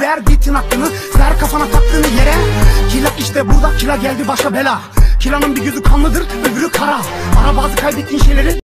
Ver bitin hakkını Ver kafana taktığını yere. Kila işte burada kila geldi başa bela. Kilanın bir gözü kanlıdır öbürü kara. Ara bazı kaybettiğin şeyleri